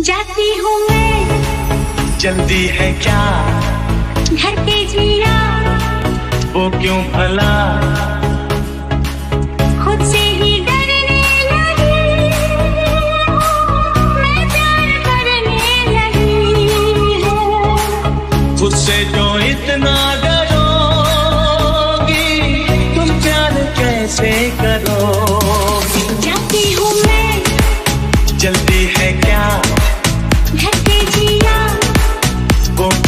जाती हूँ मैं। जल्दी है क्या? घर के जिया। वो क्यों भला? खुद से ही डरने लगी। मैं प्यार करने लगी हूँ। खुद से